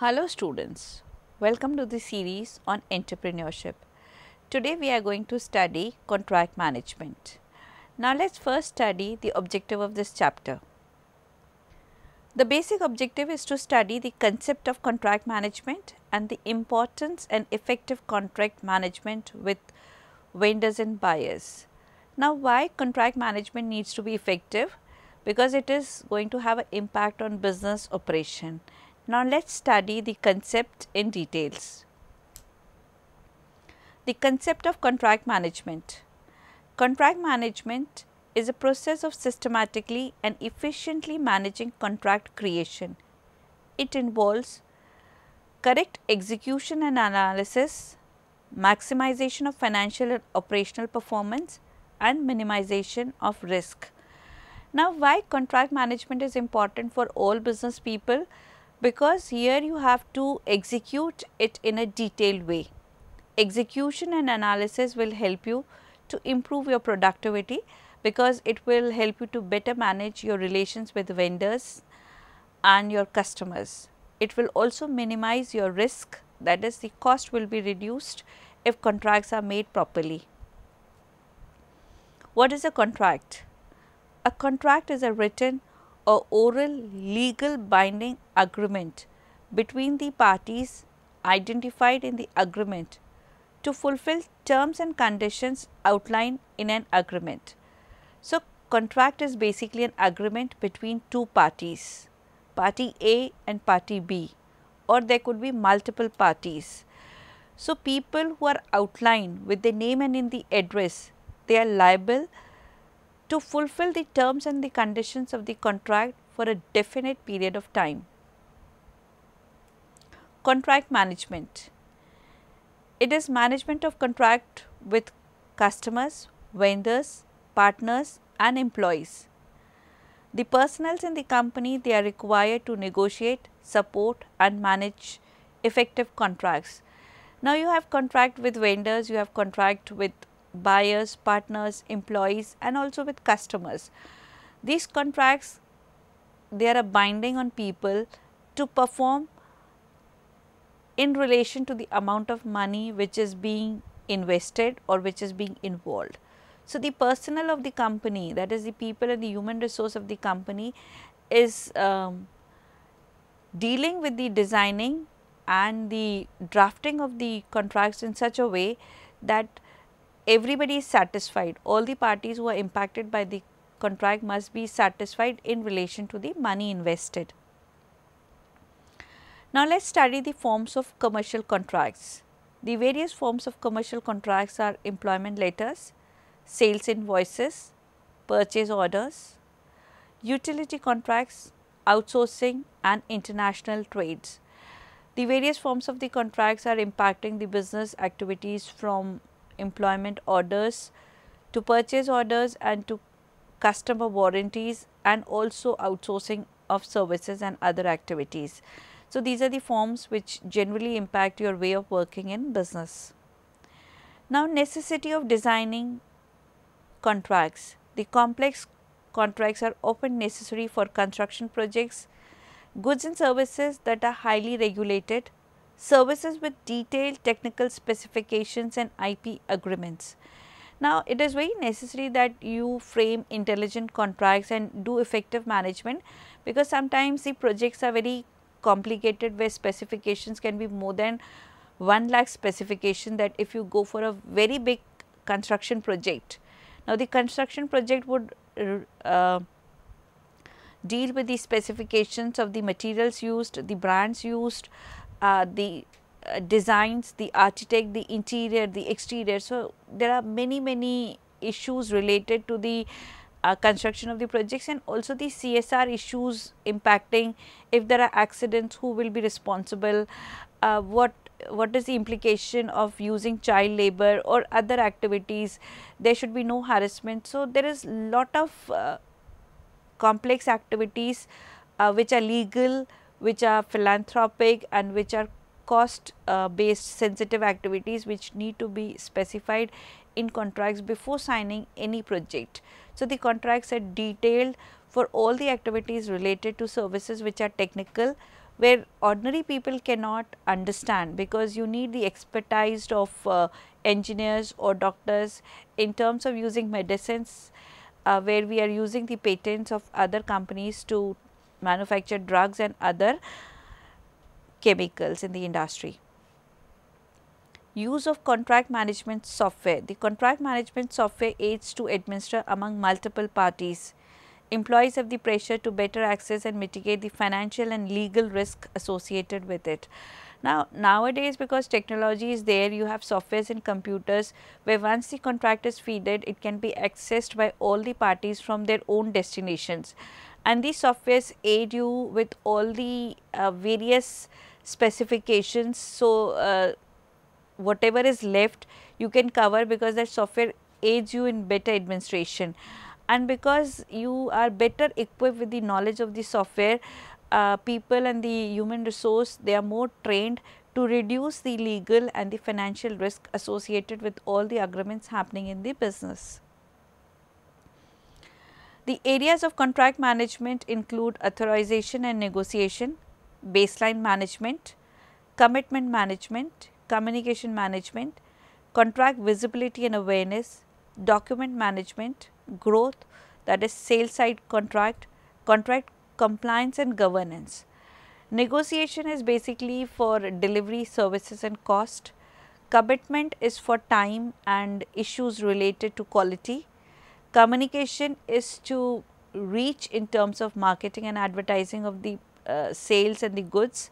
Hello students, welcome to the series on entrepreneurship. Today we are going to study contract management. Now let us first study the objective of this chapter. The basic objective is to study the concept of contract management and the importance and effective contract management with vendors and buyers. Now why contract management needs to be effective? Because it is going to have an impact on business operation. Now let us study the concept in details. The concept of contract management. Contract management is a process of systematically and efficiently managing contract creation. It involves correct execution and analysis, maximization of financial and operational performance and minimization of risk. Now, why contract management is important for all business people? Because here you have to execute it in a detailed way. Execution and analysis will help you to improve your productivity because it will help you to better manage your relations with vendors and your customers. It will also minimize your risk that is the cost will be reduced if contracts are made properly. What is a contract? A contract is a written or oral legal binding agreement between the parties identified in the agreement to fulfill terms and conditions outlined in an agreement. So, contract is basically an agreement between two parties, party A and party B or there could be multiple parties. So, people who are outlined with the name and in the address, they are liable to fulfill the terms and the conditions of the contract for a definite period of time. Contract management it is management of contract with customers, vendors, partners and employees. The personnel in the company they are required to negotiate, support and manage effective contracts. Now you have contract with vendors, you have contract with buyers, partners, employees and also with customers. These contracts they are a binding on people to perform in relation to the amount of money which is being invested or which is being involved. So, the personnel of the company that is the people and the human resource of the company is um, dealing with the designing and the drafting of the contracts in such a way that everybody is satisfied. All the parties who are impacted by the contract must be satisfied in relation to the money invested. Now, let us study the forms of commercial contracts. The various forms of commercial contracts are employment letters, sales invoices, purchase orders, utility contracts, outsourcing and international trades. The various forms of the contracts are impacting the business activities from employment orders to purchase orders and to customer warranties and also outsourcing of services and other activities. So, these are the forms which generally impact your way of working in business. Now, necessity of designing contracts. The complex contracts are often necessary for construction projects, goods and services that are highly regulated, services with detailed technical specifications and IP agreements. Now, it is very necessary that you frame intelligent contracts and do effective management because sometimes the projects are very complicated where specifications can be more than 1 lakh specification that if you go for a very big construction project. Now, the construction project would uh, deal with the specifications of the materials used, the brands used, the uh, designs, the architect, the interior, the exterior. So, there are many, many issues related to the uh, construction of the projects and also the CSR issues impacting if there are accidents who will be responsible, uh, what what is the implication of using child labor or other activities, there should be no harassment. So, there is lot of uh, complex activities uh, which are legal, which are philanthropic and which are cost uh, based sensitive activities which need to be specified in contracts before signing any project. So, the contracts are detailed for all the activities related to services which are technical, where ordinary people cannot understand because you need the expertise of uh, engineers or doctors in terms of using medicines uh, where we are using the patents of other companies to manufacture drugs and other chemicals in the industry. Use of contract management software. The contract management software aids to administer among multiple parties employees have the pressure to better access and mitigate the financial and legal risk associated with it. Now, nowadays because technology is there, you have softwares and computers where once the contract is feeded, it can be accessed by all the parties from their own destinations. And these softwares aid you with all the uh, various specifications. So, uh, whatever is left you can cover because that software aids you in better administration and because you are better equipped with the knowledge of the software uh, people and the human resource they are more trained to reduce the legal and the financial risk associated with all the agreements happening in the business. The areas of contract management include authorization and negotiation, baseline management, commitment management, communication management, contract visibility and awareness, document management, growth that is sales side contract, contract compliance and governance. Negotiation is basically for delivery services and cost. Commitment is for time and issues related to quality. Communication is to reach in terms of marketing and advertising of the uh, sales and the goods.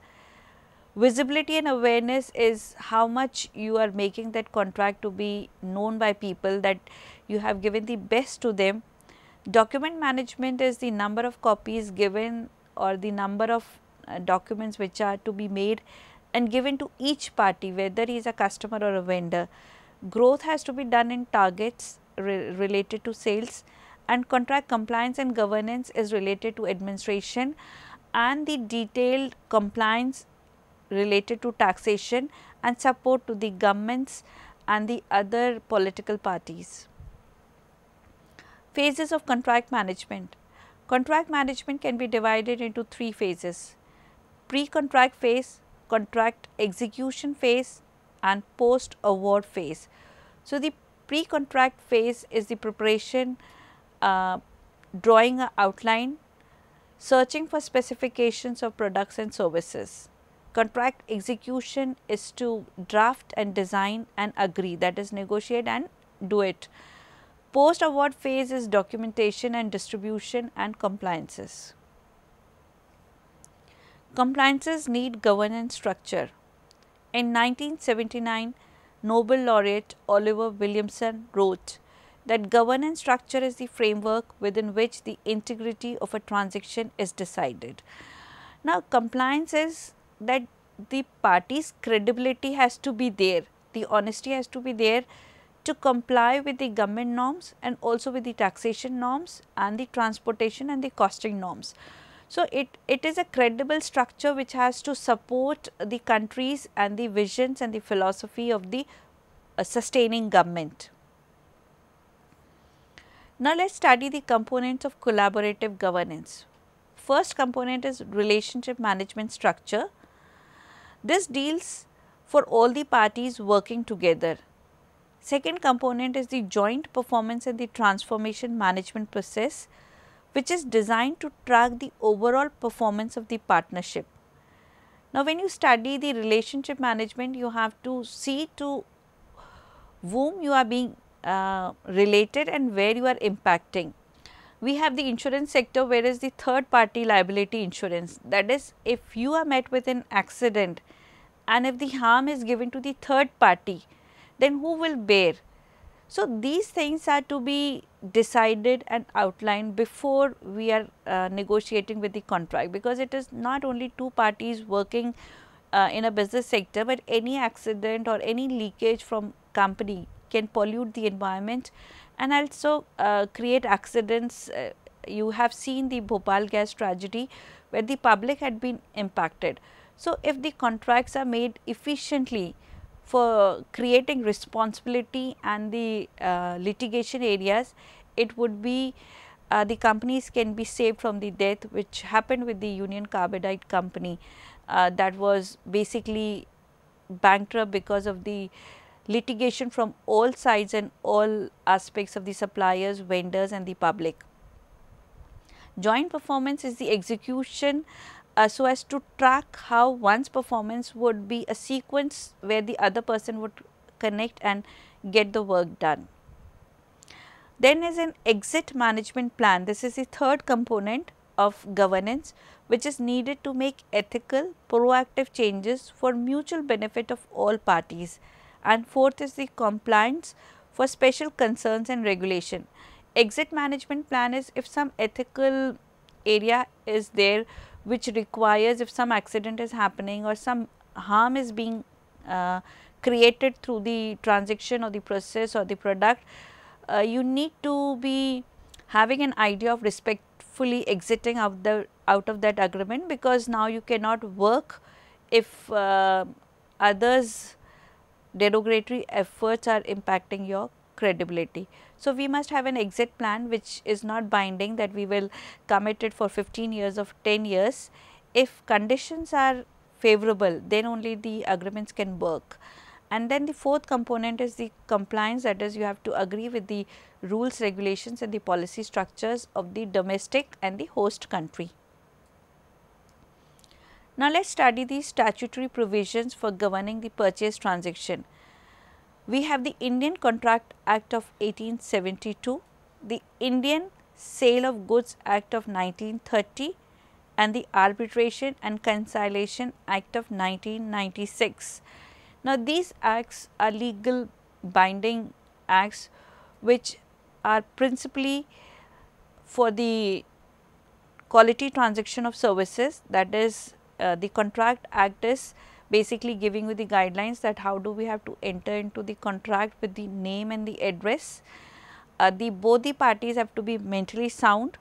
Visibility and awareness is how much you are making that contract to be known by people that you have given the best to them. Document management is the number of copies given or the number of uh, documents which are to be made and given to each party whether he is a customer or a vendor. Growth has to be done in targets re related to sales and contract compliance and governance is related to administration and the detailed compliance related to taxation and support to the governments and the other political parties. Phases of contract management. Contract management can be divided into three phases, pre-contract phase, contract execution phase and post-award phase. So, the pre-contract phase is the preparation, uh, drawing a outline, searching for specifications of products and services. Contract execution is to draft and design and agree that is negotiate and do it. Post award phase is documentation and distribution and compliances. Compliances need governance structure. In 1979, Nobel laureate Oliver Williamson wrote that governance structure is the framework within which the integrity of a transaction is decided. Now, compliance is that the party's credibility has to be there, the honesty has to be there to comply with the government norms and also with the taxation norms and the transportation and the costing norms. So, it, it is a credible structure which has to support the countries and the visions and the philosophy of the uh, sustaining government. Now, let us study the components of collaborative governance. First component is relationship management structure this deals for all the parties working together. Second component is the joint performance and the transformation management process which is designed to track the overall performance of the partnership. Now, when you study the relationship management, you have to see to whom you are being uh, related and where you are impacting. We have the insurance sector where is the third party liability insurance that is if you are met with an accident and if the harm is given to the third party, then who will bear? So, these things are to be decided and outlined before we are uh, negotiating with the contract because it is not only two parties working uh, in a business sector, but any accident or any leakage from company can pollute the environment and also uh, create accidents. Uh, you have seen the Bhopal gas tragedy where the public had been impacted. So, if the contracts are made efficiently for creating responsibility and the uh, litigation areas, it would be uh, the companies can be saved from the death which happened with the Union Carbide company. uh, that was basically bankrupt because of the litigation from all sides and all aspects of the suppliers, vendors and the public. Joint performance is the execution uh, so as to track how one's performance would be a sequence where the other person would connect and get the work done. Then is an exit management plan. This is the third component of governance which is needed to make ethical proactive changes for mutual benefit of all parties. And fourth is the compliance for special concerns and regulation. Exit management plan is if some ethical area is there which requires if some accident is happening or some harm is being uh, created through the transaction or the process or the product, uh, you need to be having an idea of respectfully exiting out the out of that agreement because now you cannot work if uh, others derogatory efforts are impacting your credibility. So, we must have an exit plan which is not binding that we will commit it for 15 years of 10 years. If conditions are favorable then only the agreements can work. And then the fourth component is the compliance that is you have to agree with the rules, regulations and the policy structures of the domestic and the host country. Now, let us study the statutory provisions for governing the purchase transaction we have the Indian Contract Act of 1872, the Indian Sale of Goods Act of 1930 and the Arbitration and Conciliation Act of 1996. Now, these acts are legal binding acts which are principally for the quality transaction of services that is uh, the contract act is basically giving you the guidelines that how do we have to enter into the contract with the name and the address. Uh, the both the parties have to be mentally sound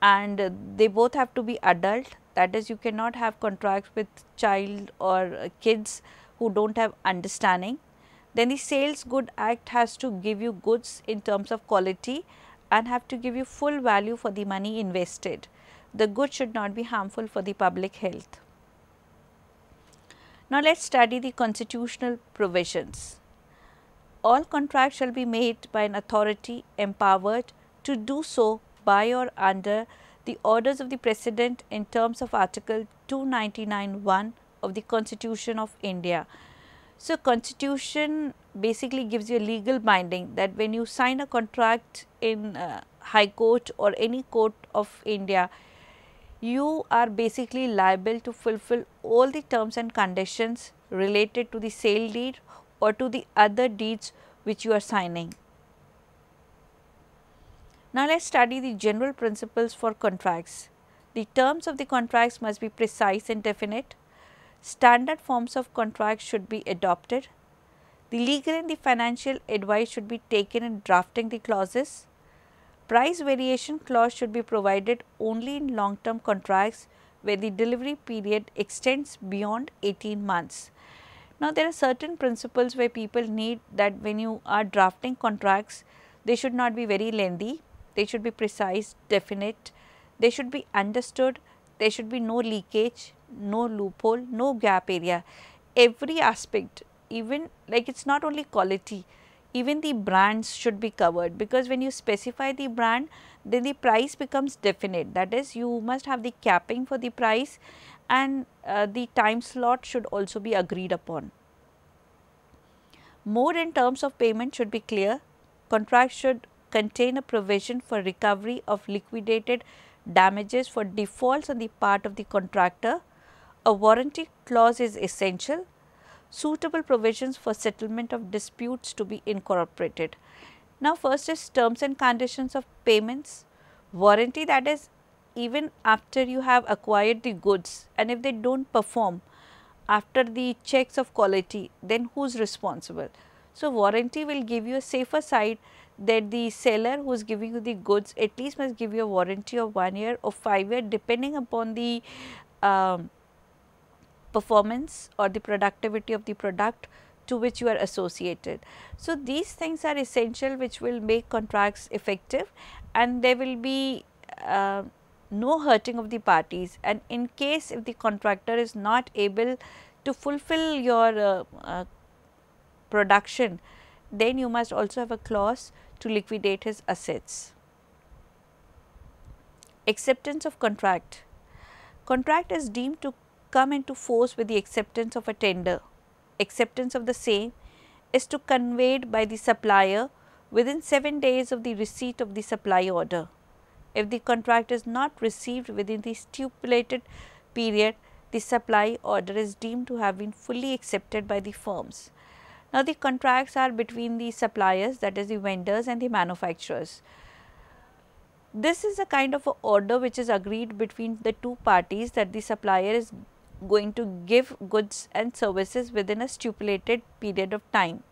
and they both have to be adult that is you cannot have contracts with child or kids who do not have understanding. Then the sales good act has to give you goods in terms of quality and have to give you full value for the money invested. The good should not be harmful for the public health. Now, let us study the constitutional provisions. All contracts shall be made by an authority empowered to do so by or under the orders of the President in terms of article 299.1 of the Constitution of India. So, constitution basically gives you a legal binding that when you sign a contract in uh, High Court or any court of India, you are basically liable to fulfill all the terms and conditions related to the sale deed or to the other deeds which you are signing. Now, let us study the general principles for contracts. The terms of the contracts must be precise and definite. Standard forms of contracts should be adopted. The legal and the financial advice should be taken in drafting the clauses. Price variation clause should be provided only in long term contracts where the delivery period extends beyond 18 months. Now, there are certain principles where people need that when you are drafting contracts, they should not be very lengthy, they should be precise, definite, they should be understood, there should be no leakage, no loophole, no gap area. Every aspect, even like it is not only quality, even the brands should be covered because when you specify the brand then the price becomes definite that is you must have the capping for the price and uh, the time slot should also be agreed upon. More in terms of payment should be clear. Contract should contain a provision for recovery of liquidated damages for defaults on the part of the contractor. A warranty clause is essential suitable provisions for settlement of disputes to be incorporated. Now, first is terms and conditions of payments, warranty that is even after you have acquired the goods and if they do not perform after the checks of quality then who is responsible. So, warranty will give you a safer side that the seller who is giving you the goods at least must give you a warranty of 1 year or 5 year depending upon the um, performance or the productivity of the product to which you are associated. So, these things are essential which will make contracts effective and there will be uh, no hurting of the parties and in case if the contractor is not able to fulfill your uh, uh, production, then you must also have a clause to liquidate his assets. Acceptance of contract. Contract is deemed to come into force with the acceptance of a tender. Acceptance of the same is to conveyed by the supplier within 7 days of the receipt of the supply order. If the contract is not received within the stipulated period, the supply order is deemed to have been fully accepted by the firms. Now, the contracts are between the suppliers that is the vendors and the manufacturers. This is a kind of a order which is agreed between the two parties that the supplier is going to give goods and services within a stipulated period of time.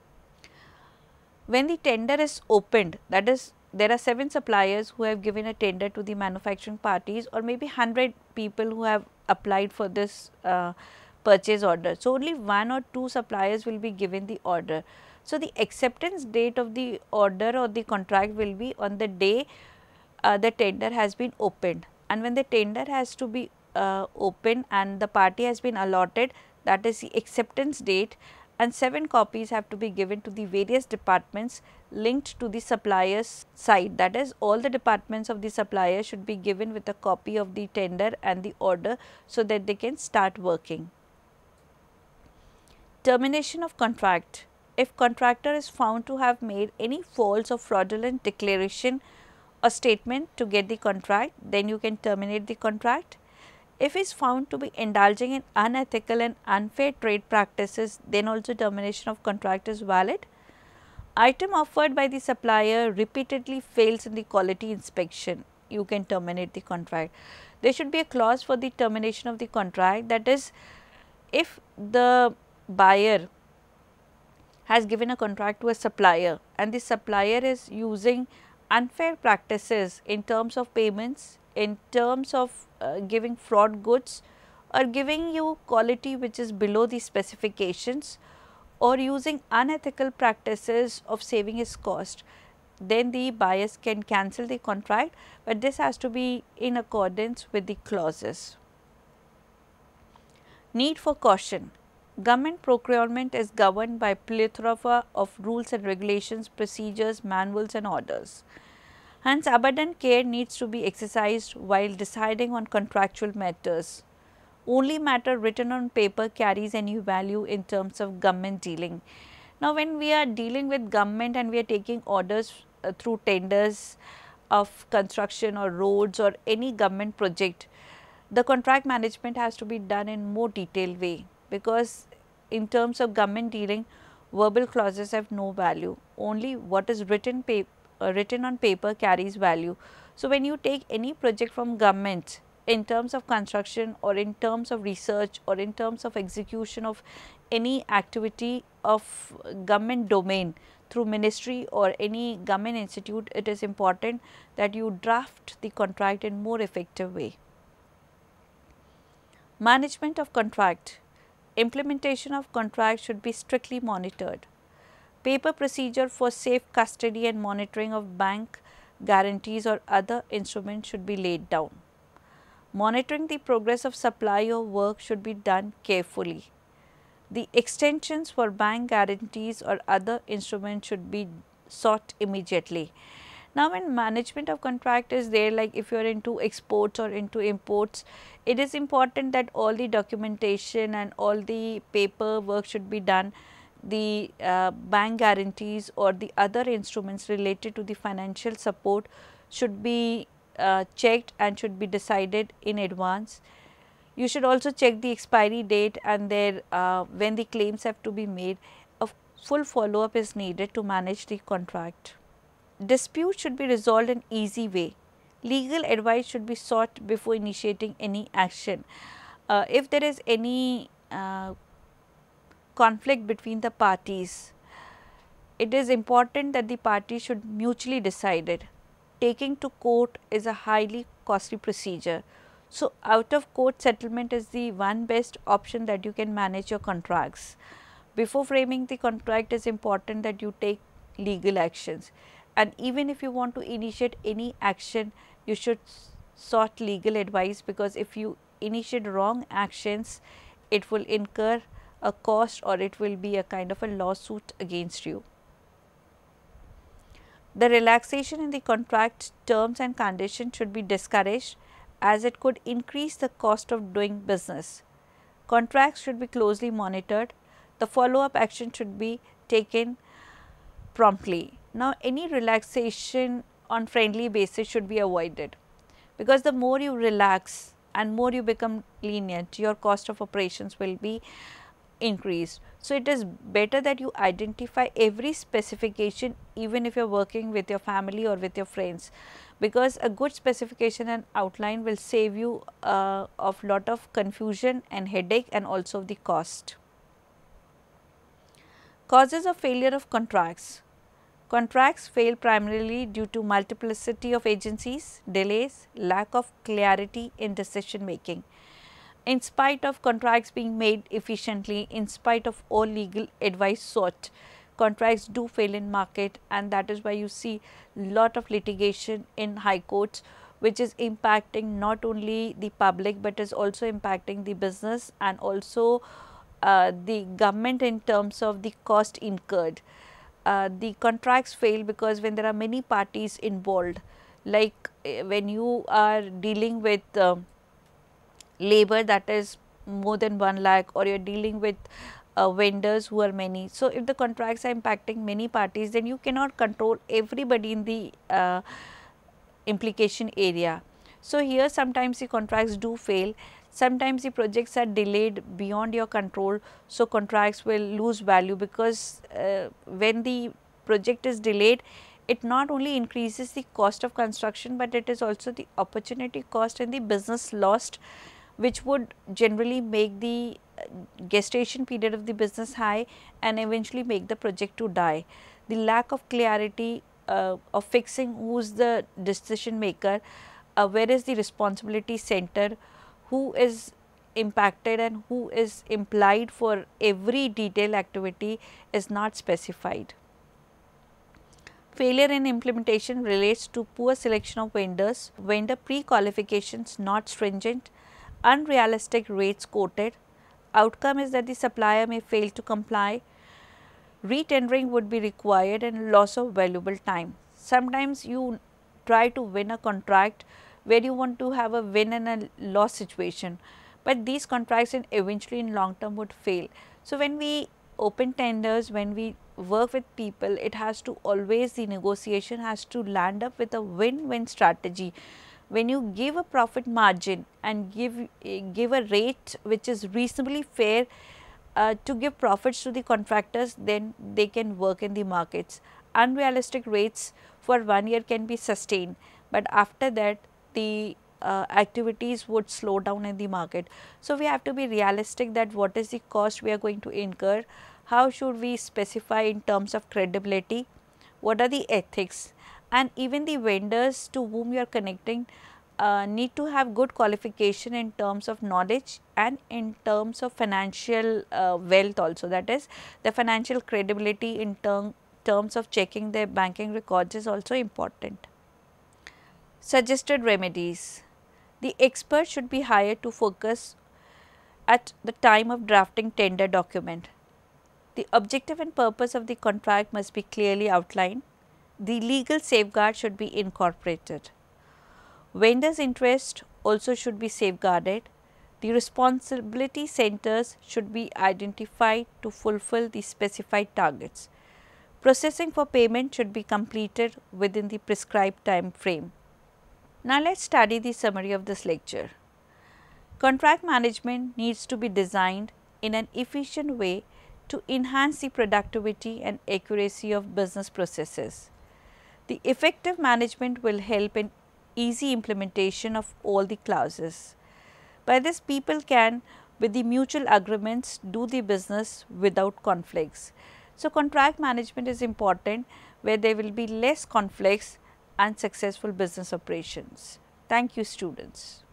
When the tender is opened that is there are 7 suppliers who have given a tender to the manufacturing parties or maybe 100 people who have applied for this uh, purchase order. So, only one or two suppliers will be given the order. So, the acceptance date of the order or the contract will be on the day uh, the tender has been opened and when the tender has to be uh, open and the party has been allotted that is the acceptance date and 7 copies have to be given to the various departments linked to the supplier's side that is all the departments of the supplier should be given with a copy of the tender and the order so that they can start working. Termination of contract. If contractor is found to have made any false or fraudulent declaration or statement to get the contract, then you can terminate the contract. If he is found to be indulging in unethical and unfair trade practices, then also termination of contract is valid. Item offered by the supplier repeatedly fails in the quality inspection, you can terminate the contract. There should be a clause for the termination of the contract that is if the buyer has given a contract to a supplier and the supplier is using unfair practices in terms of payments, in terms of uh, giving fraud goods or giving you quality which is below the specifications or using unethical practices of saving his cost, then the buyers can cancel the contract, but this has to be in accordance with the clauses. Need for caution. Government procurement is governed by plethora of rules and regulations, procedures, manuals and orders. Hence, abundant care needs to be exercised while deciding on contractual matters. Only matter written on paper carries any value in terms of government dealing. Now, when we are dealing with government and we are taking orders uh, through tenders of construction or roads or any government project, the contract management has to be done in more detailed way because in terms of government dealing, verbal clauses have no value. Only what is written, uh, Uh, written on paper carries value. So, when you take any project from government in terms of construction or in terms of research or in terms of execution of any activity of government domain through ministry or any government institute, it is important that you draft the contract in more effective way. Management of contract Implementation of contract should be strictly monitored. Paper procedure for safe custody and monitoring of bank guarantees or other instruments should be laid down. Monitoring the progress of supply or work should be done carefully. The extensions for bank guarantees or other instruments should be sought immediately. Now, when management of contract is there like if you are into exports or into imports, it is important that all the documentation and all the paperwork should be done. The uh, bank guarantees or the other instruments related to the financial support should be uh, checked and should be decided in advance. You should also check the expiry date and there uh, when the claims have to be made. A full follow up is needed to manage the contract. Dispute should be resolved in easy way. Legal advice should be sought before initiating any action. Uh, if there is any uh, conflict between the parties, it is important that the parties should mutually decide it. Taking to court is a highly costly procedure. So, out of court settlement is the one best option that you can manage your contracts. Before framing the contract, it is important that you take legal actions and even if you want to initiate any action you should sought legal advice because if you initiate wrong actions, it will incur a cost or it will be a kind of a lawsuit against you. The relaxation in the contract terms and conditions should be discouraged as it could increase the cost of doing business. Contracts should be closely monitored. The follow up action should be taken promptly. Now, any relaxation on friendly basis should be avoided because the more you relax and more you become lenient, your cost of operations will be increased. So, it is better that you identify every specification even if you are working with your family or with your friends because a good specification and outline will save you uh, of lot of confusion and headache and also the cost. Causes of failure of contracts. Contracts fail primarily due to multiplicity of agencies, delays, lack of clarity in decision making. In spite of contracts being made efficiently, in spite of all legal advice sought, contracts do fail in market and that is why you see lot of litigation in high courts which is impacting not only the public but is also impacting the business and also uh, the government in terms of the cost incurred. Uh, the contracts fail because when there are many parties involved like uh, when you are dealing with uh, labor that is more than 1 lakh or you are dealing with uh, vendors who are many. So, if the contracts are impacting many parties then you cannot control everybody in the uh, implication area. So, here sometimes the contracts do fail, sometimes the projects are delayed beyond your control. So, contracts will lose value because uh, when the project is delayed it not only increases the cost of construction, but it is also the opportunity cost and the business lost which would generally make the gestation period of the business high and eventually make the project to die. The lack of clarity uh, of fixing who is the decision maker, uh, where is the responsibility center, who is impacted and who is implied for every detail activity is not specified. Failure in implementation relates to poor selection of vendors, vendor pre-qualifications not stringent, unrealistic rates quoted, outcome is that the supplier may fail to comply, retendering would be required and loss of valuable time. Sometimes you try to win a contract where you want to have a win and a loss situation, but these contracts in eventually in long term would fail. So, when we open tenders, when we work with people, it has to always the negotiation has to land up with a win-win strategy when you give a profit margin and give give a rate which is reasonably fair uh, to give profits to the contractors then they can work in the markets. Unrealistic rates for one year can be sustained, but after that the uh, activities would slow down in the market. So, we have to be realistic that what is the cost we are going to incur, how should we specify in terms of credibility, what are the ethics and even the vendors to whom you are connecting uh, need to have good qualification in terms of knowledge and in terms of financial uh, wealth also that is the financial credibility in term, terms of checking their banking records is also important. Suggested remedies The expert should be hired to focus at the time of drafting tender document. The objective and purpose of the contract must be clearly outlined the legal safeguard should be incorporated. Vendors' interest also should be safeguarded. The responsibility centers should be identified to fulfill the specified targets. Processing for payment should be completed within the prescribed time frame. Now, let us study the summary of this lecture. Contract management needs to be designed in an efficient way to enhance the productivity and accuracy of business processes. The effective management will help in easy implementation of all the clauses. By this people can with the mutual agreements do the business without conflicts. So, contract management is important where there will be less conflicts and successful business operations. Thank you students.